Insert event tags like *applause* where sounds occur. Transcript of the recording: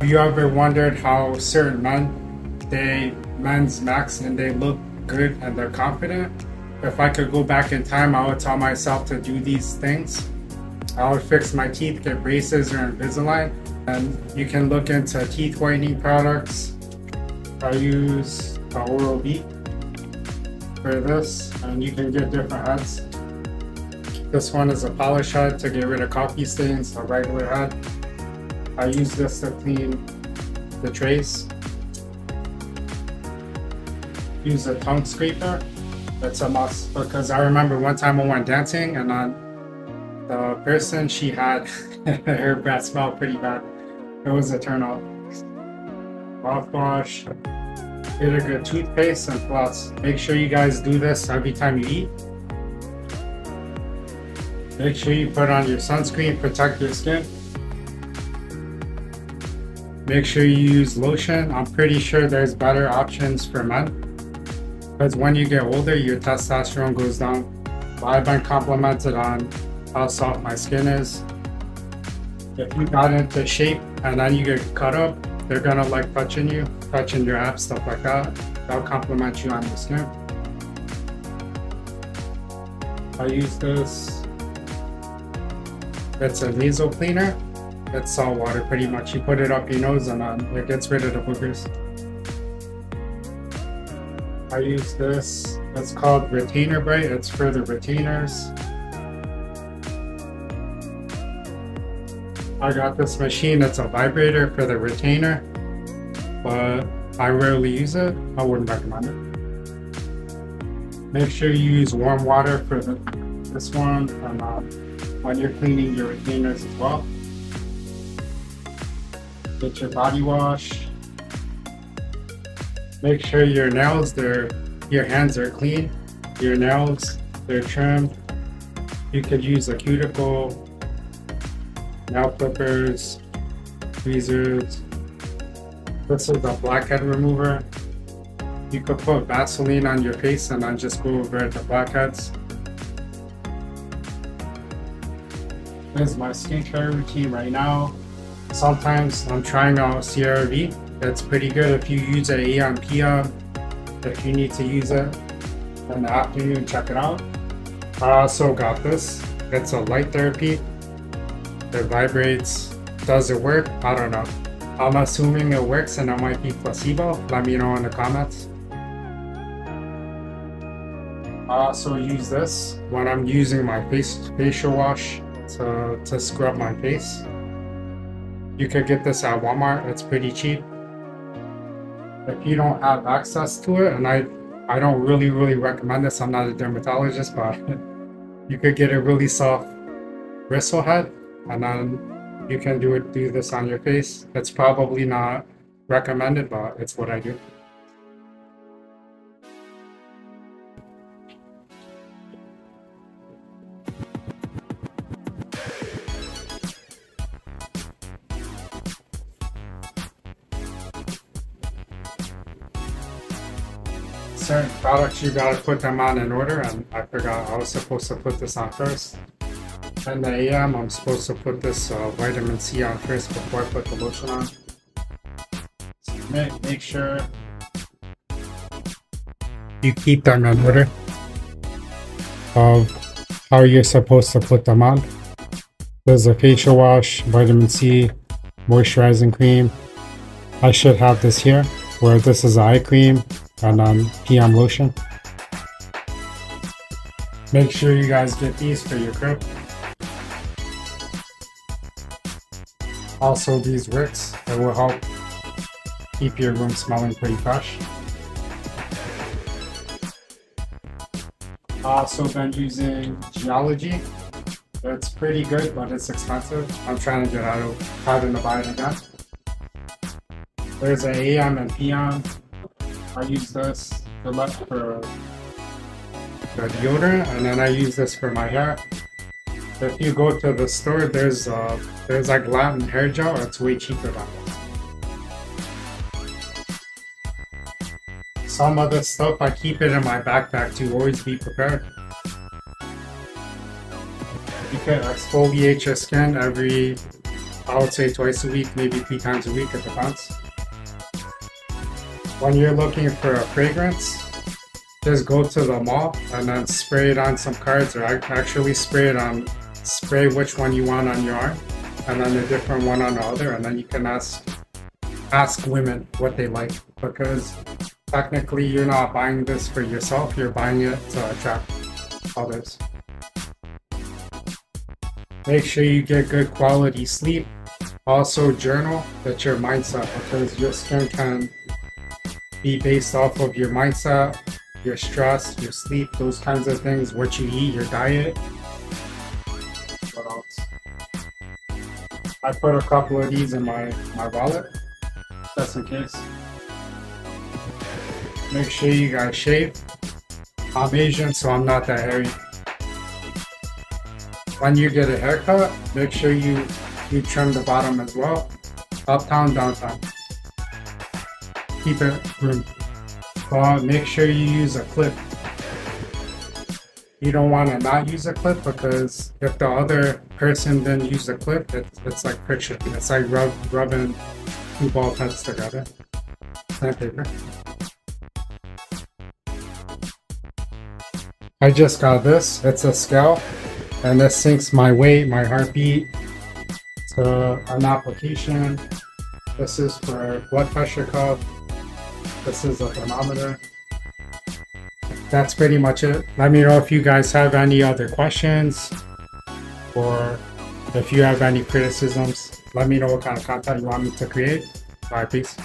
Have you ever wondered how certain men, they men's max and they look good and they're confident? If I could go back in time, I would tell myself to do these things. I would fix my teeth, get braces or Invisalign, and you can look into teeth whitening products. I use the Oral-B for this, and you can get different heads. This one is a polish head to get rid of coffee stains, a regular head. I use this to clean the trays. Use a tongue scraper. That's a must because I remember one time I went dancing and on the person she had *laughs* her breath smelled pretty bad. It was a turn off. Mouthwash. Good toothpaste and floss. Make sure you guys do this every time you eat. Make sure you put on your sunscreen, protect your skin. Make sure you use lotion. I'm pretty sure there's better options for men. Because when you get older, your testosterone goes down. But I've been complimented on how soft my skin is. If you got into shape and then you get cut up, they're gonna like touching you, touching your abs, stuff like that. That'll compliment you on your skin. I use this. It's a nasal cleaner. It's salt water pretty much. You put it up your nose and um, it gets rid of the boogers. I use this. It's called Retainer Bright. It's for the retainers. I got this machine. It's a vibrator for the retainer, but I rarely use it. I wouldn't recommend it. Make sure you use warm water for the, this one and um, when you're cleaning your retainers as well. Get your body wash. Make sure your nails, they're, your hands are clean. Your nails, they're trimmed. You could use a cuticle, nail clippers, tweezers. This is a blackhead remover. You could put Vaseline on your face and then just go over the blackheads. This is my skincare routine right now. Sometimes I'm trying out CeraVe. That's pretty good if you use it AM PM. If you need to use it in the afternoon, check it out. I also got this. It's a light therapy. It vibrates. Does it work? I don't know. I'm assuming it works and it might be placebo. Let me know in the comments. I also use this when I'm using my face facial wash to, to scrub my face. You could get this at Walmart, it's pretty cheap. If you don't have access to it, and I, I don't really, really recommend this, I'm not a dermatologist, but *laughs* you could get a really soft bristle head, and then you can do it, do this on your face. It's probably not recommended, but it's what I do. Certain products you gotta put them on in order and I forgot I was supposed to put this on first. In the AM I'm supposed to put this uh, vitamin C on first before I put the lotion on. So make, make sure you keep them in order of how you're supposed to put them on. There's a facial wash, vitamin C, moisturizing cream. I should have this here where this is eye cream and um, PM lotion. Make sure you guys get these for your crib. Also these wicks that will help keep your room smelling pretty fresh. Also been using Geologie. It's pretty good, but it's expensive. I'm trying to get out of having to buy it again. There's a AM and PM I use this the left for the deodorant, and then I use this for my hair. If you go to the store, there's uh, there's like Latin hair gel. It's way cheaper than that. Some other stuff I keep it in my backpack to always be prepared. You can exfoliate your skin every I would say twice a week, maybe three times a week, it depends. When you're looking for a fragrance, just go to the mall and then spray it on some cards or actually spray it on, spray which one you want on your arm and then a different one on the other and then you can ask ask women what they like because technically you're not buying this for yourself, you're buying it to attract others. Make sure you get good quality sleep. Also journal, that's your mindset because your skin can be based off of your mindset, your stress, your sleep, those kinds of things, what you eat, your diet. What else? I put a couple of these in my, my wallet, just in case. Make sure you guys shave. I'm Asian, so I'm not that hairy. When you get a haircut, make sure you, you trim the bottom as well. Uptown, downtown. Keep it groomed. But make sure you use a clip. You don't want to not use a clip because if the other person didn't use a clip, it, it's like friction. It's like rub, rubbing two ball pens together. Sandpaper. I just got this. It's a scale, and this syncs my weight, my heartbeat to an application. This is for blood pressure cuff. This is a thermometer. That's pretty much it. Let me know if you guys have any other questions or if you have any criticisms. Let me know what kind of content you want me to create. Bye, peace.